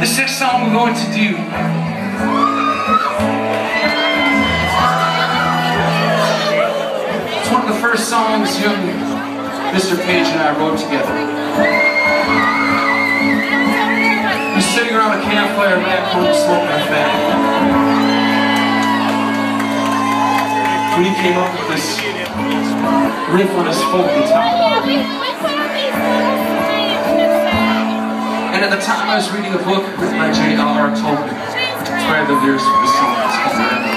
This next song we're going to do It's one of the first songs young Mr. Page and I wrote together. We're sitting around a campfire back home smoking a. When he came up with this riff on his folk guitar. And at the time I was reading a book written by J.R.R. Tolkien, inspired the lyrics for song. It's called